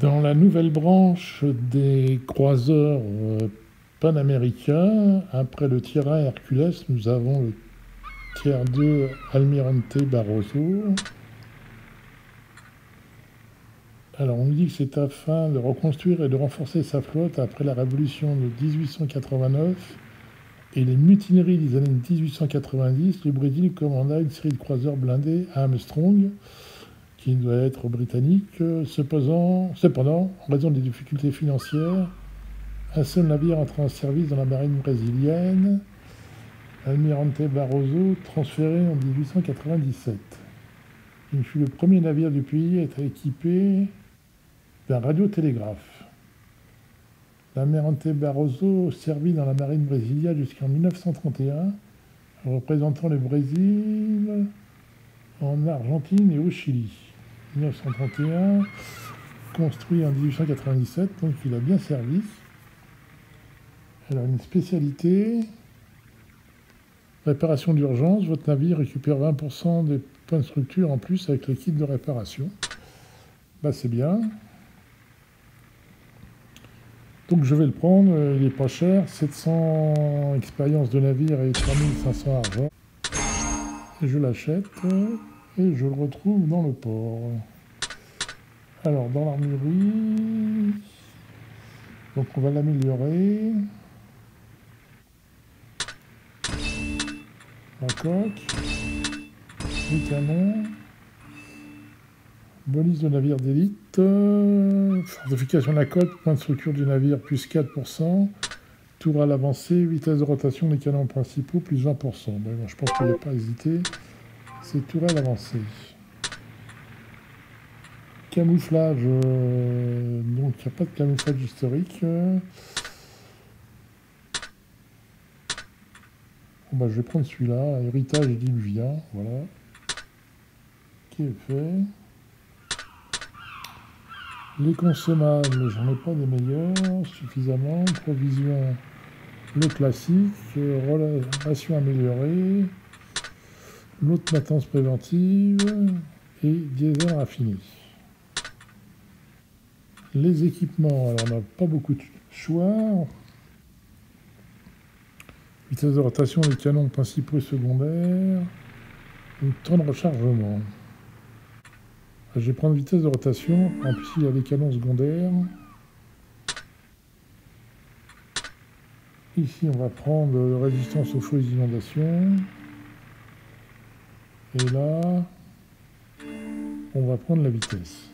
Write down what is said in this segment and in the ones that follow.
Dans la nouvelle branche des croiseurs euh, panaméricains, après le tiers 1 Hercules, nous avons le tiers 2 Almirante Barroso. Alors on dit que c'est afin de reconstruire et de renforcer sa flotte après la révolution de 1889 et les mutineries des années 1890. Le Brésil commanda une série de croiseurs blindés à Armstrong qui doit être britannique. Cependant, cependant, en raison des difficultés financières, un seul navire entra en service dans la marine brésilienne, Almirante Barroso, transféré en 1897. Il fut le premier navire du pays à être équipé d'un radiotélégraphe. L'Almirante Barroso servit dans la marine brésilienne jusqu'en 1931, représentant le Brésil en Argentine et au Chili. 1931, construit en 1897, donc il a bien servi. Alors une spécialité, réparation d'urgence, votre navire récupère 20% des points de structure en plus avec le kit de réparation. Bah c'est bien. Donc je vais le prendre, il est pas cher, 700 expériences de navire et 3500 argent. Je l'achète et je le retrouve dans le port. Alors, dans l'armurerie, donc on va l'améliorer. La coque, les canons, bonus de navire d'élite, fortification de la côte, point de structure du navire plus 4%, tour à l'avancée, vitesse de rotation des canons principaux plus 20%. je pense qu'il n'y a pas hésité c'est tourelle avancée. Camouflage, euh, donc il n'y a pas de camouflage historique. Bon, bah, je vais prendre celui-là, héritage diluvien, voilà, qui est fait. Les consommables, j'en ai pas des meilleurs, suffisamment. Provision, le classique, relation améliorée l'autre maintenance préventive et diesel raffiné. Les équipements, alors on n'a pas beaucoup de choix. Vitesse de rotation des canons principaux et secondaires. Le temps de rechargement. Je vais prendre vitesse de rotation. En plus, il y a des canons secondaires. Ici, on va prendre résistance aux feux et inondations. Et là, on va prendre la vitesse.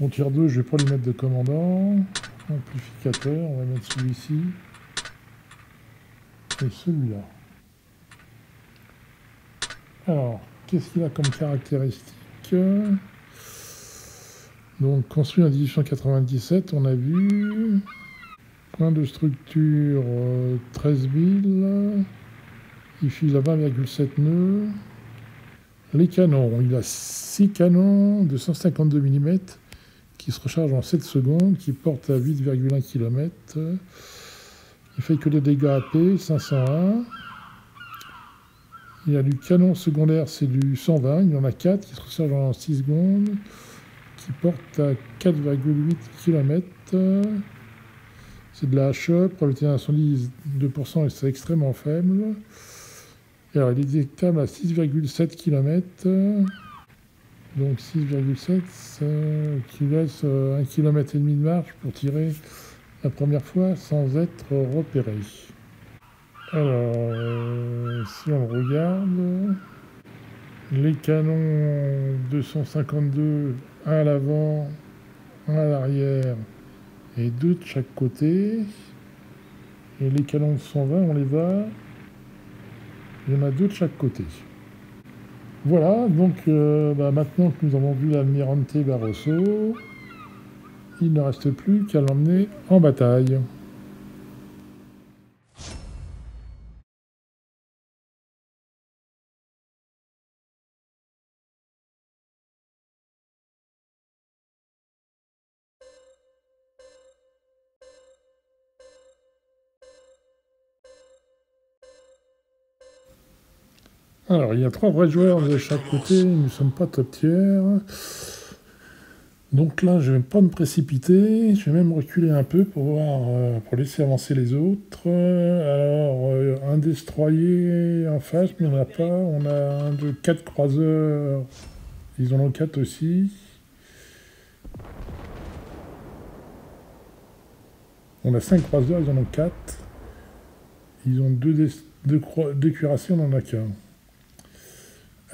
Mon tiers 2, je vais pas lui mettre de commandant. Amplificateur, on va mettre celui-ci. Et celui-là. Alors, qu'est-ce qu'il a comme caractéristique? Donc, construit en 1897, on a vu. Point de structure 13 euh, 000. Il file à 20,7 nœuds. Les canons, il a 6 canons de 152 mm qui se rechargent en 7 secondes, qui portent à 8,1 km. Il fait que des dégâts AP, 501. Il y a du canon secondaire, c'est du 120. Il y en a 4 qui se rechargent en 6 secondes, qui portent à 4,8 km. C'est de la HE, probabilité d'incendie 2% et c'est extrêmement faible. Alors, il est détectable à 6,7 km. Donc 6,7, qui laisse 1 km et demi de marche pour tirer la première fois sans être repéré. Alors, euh, si on regarde, les canons 252, un à l'avant, un à l'arrière et deux de chaque côté. Et les canons de 120, on les a il y en a deux de chaque côté. Voilà, donc euh, bah, maintenant que nous avons vu l'Almirante Barroso, il ne reste plus qu'à l'emmener en bataille. Alors, il y a trois vrais joueurs de chaque côté. Nous ne sommes pas top tiers. Donc là, je ne vais pas me précipiter, je vais même reculer un peu pour voir, euh, pour laisser avancer les autres. Alors, euh, un destroyer en face, mais on n'a pas. On a un quatre croiseurs, ils en ont quatre aussi. On a cinq croiseurs, ils en ont quatre. Ils ont deux, deux, cuirassés, on en a qu'un.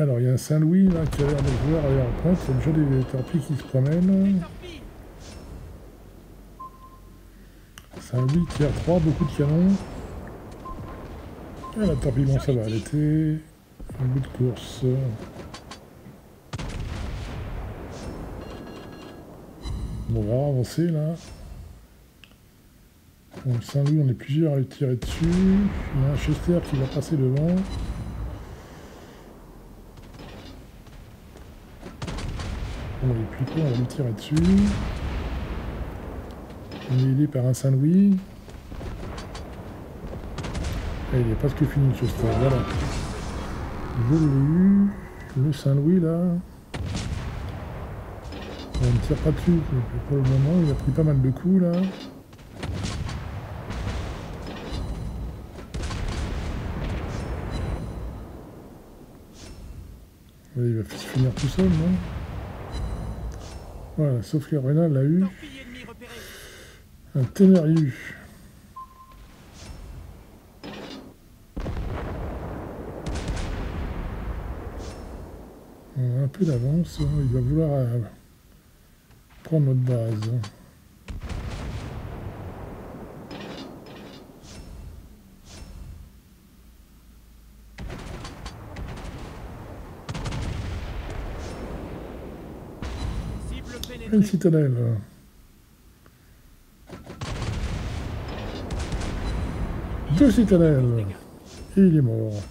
Alors, il y a un Saint-Louis là qui a l'air de arrière pointe. Il y a déjà des torpilles qui se promènent. Saint-Louis tire 3, beaucoup de canons. Et la torpille, bon, ça va, elle était un bout de course. On va avancer là. Bon, Saint-Louis, on est plusieurs à le tirer dessus. Il y a un Chester qui va passer devant. Est plutôt, on va lui tirer dessus. On est aidé par un Saint-Louis. Et il est presque fini le Chester, voilà. Je l'ai eu. Le Saint-Louis là. On ne tire pas dessus pour le moment, il a pris pas mal de coups là. Il va finir tout seul, non? Voilà, sauf que Rena l'a eu. Un Ténérius. On a un peu d'avance, il va vouloir euh, prendre notre base. Une citadelle. Deux citadelles. Il est mort.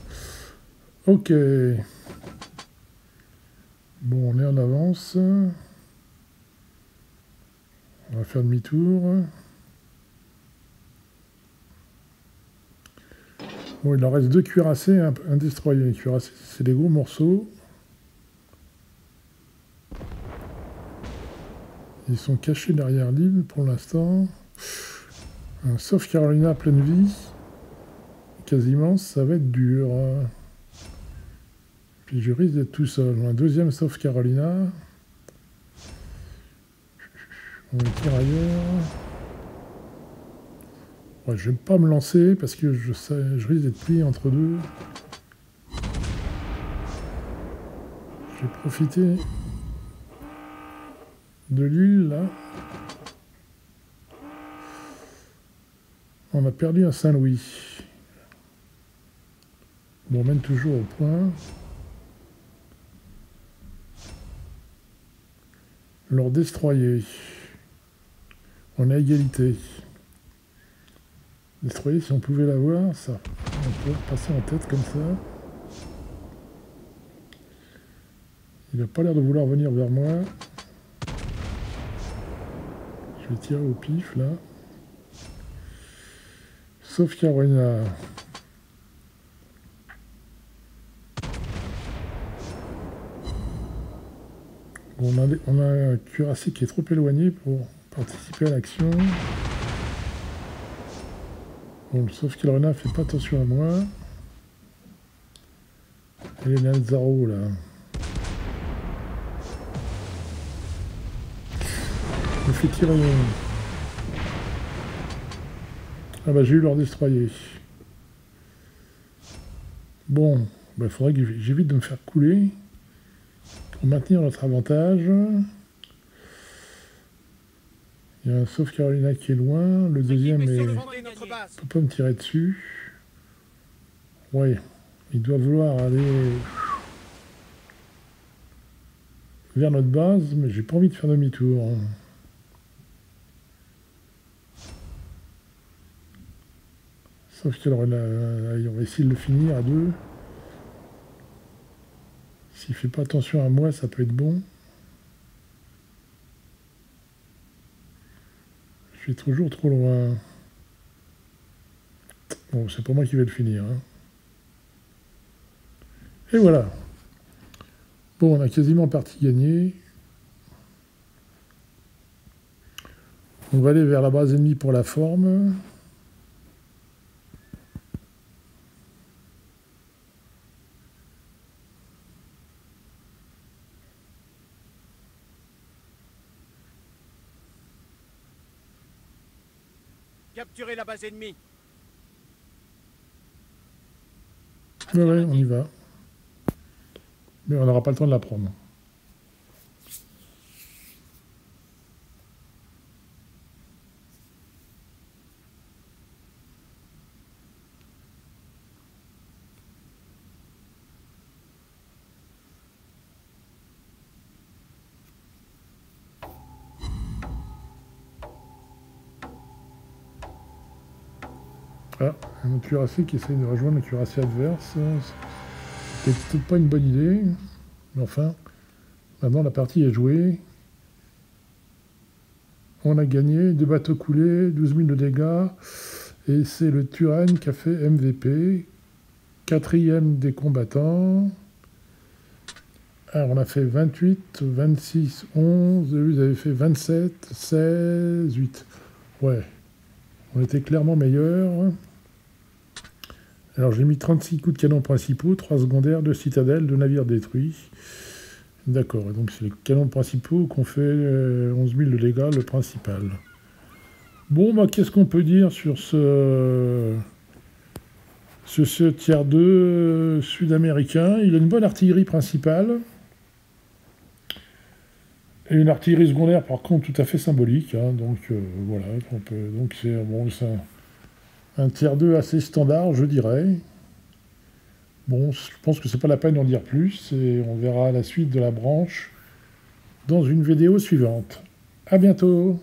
Ok. Bon, on est en avance. On va faire demi-tour. Bon, il en reste deux cuirassés, un, destroyer. Cuirassés, c'est des gros morceaux. Ils sont cachés derrière l'île pour l'instant. Sauf Carolina pleine vie. Quasiment, ça va être dur. Puis je risque d'être tout seul. Un deuxième sauf Carolina. On va tire ailleurs. Ouais, je vais pas me lancer parce que je, sais, je risque d'être pris entre deux. Je vais profiter de l'île, là. On a perdu un Saint-Louis. On mène toujours au point. Leur destroyer. On est égalité. Destroyer, si on pouvait l'avoir, ça. On peut passer en tête comme ça. Il n'a pas l'air de vouloir venir vers moi. Je tirer au pif là. Sauf. Bon, on, a, on a un cuirassé qui est trop éloigné pour participer à l'action. Bon, sauf Carolina fait pas attention à moi. Et les Nazaro là. Fait tirer. Ah bah j'ai eu leur destroyer. Bon, bah il faudrait que j'évite de me faire couler pour maintenir notre avantage. Il y a un sauf Carolina qui est loin, le deuxième est... peut pas me tirer dessus. Ouais, il doit vouloir aller vers notre base, mais j'ai pas envie de faire demi-tour. Sauf qu'on va essayer de le finir à deux. S'il fait pas attention à moi, ça peut être bon. Je suis toujours trop loin. Bon, c'est pas moi qui vais le finir. Hein. Et voilà. Bon, on a quasiment partie gagnée. On va aller vers la base ennemie pour la forme. Capturer la base ennemie. Oui, oui, on y va. Mais on n'aura pas le temps de la prendre. Ah, un cuirassé qui essaye de rejoindre le cuirassé adverse. C'est peut-être pas une bonne idée. Mais enfin, maintenant la partie est jouée. On a gagné, deux bateaux coulés, 12 000 de dégâts. Et c'est le Turenne qui a fait MVP. Quatrième des combattants. Alors on a fait 28, 26, 11. Vous avez fait 27, 16, 8. Ouais. On était clairement meilleurs. Alors j'ai mis 36 coups de canon principaux, 3 secondaires, 2 citadelles, 2 navires détruits. D'accord, donc c'est les canons principaux qu'on fait 11 euh, 000 de dégâts, le principal. Bon, bah, qu'est-ce qu'on peut dire sur ce, ce, tiers 2 sud-américain? Il a une bonne artillerie principale. Et une artillerie secondaire, par contre, tout à fait symbolique. Hein, donc euh, voilà, donc c'est bon, un tiers 2 assez standard, je dirais. Bon, je pense que c'est pas la peine d'en dire plus, et on verra la suite de la branche dans une vidéo suivante. A bientôt